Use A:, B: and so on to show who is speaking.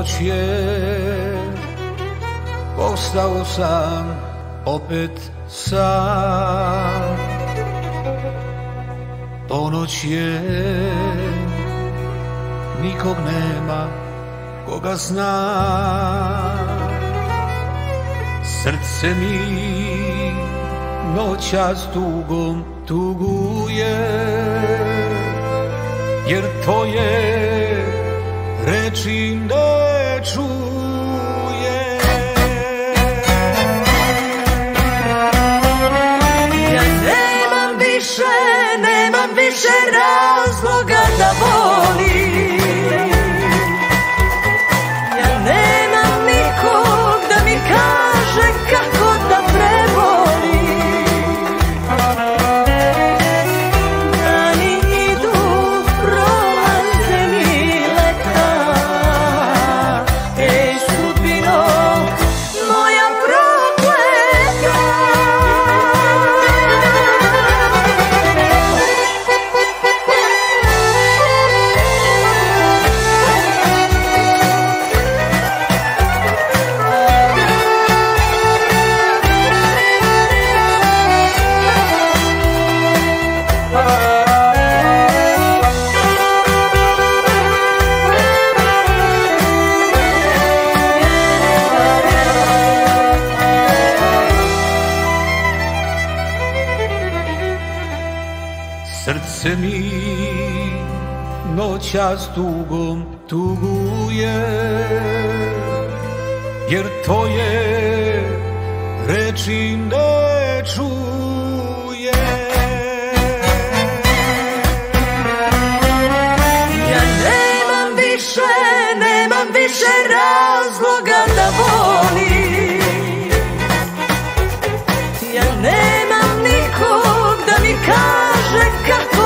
A: Ponoć je Ostao sam opet sam. Ponoć je Nikog nema koga zna. Srce mi noćas tugom tuguje Jer reči ne čuje
B: Ja nemam više, nemam više razloga da volim
A: Srce mi noća s tugom tuguje Jer tvoje reči ne čuje. Ja nemam više, nemam više Nunca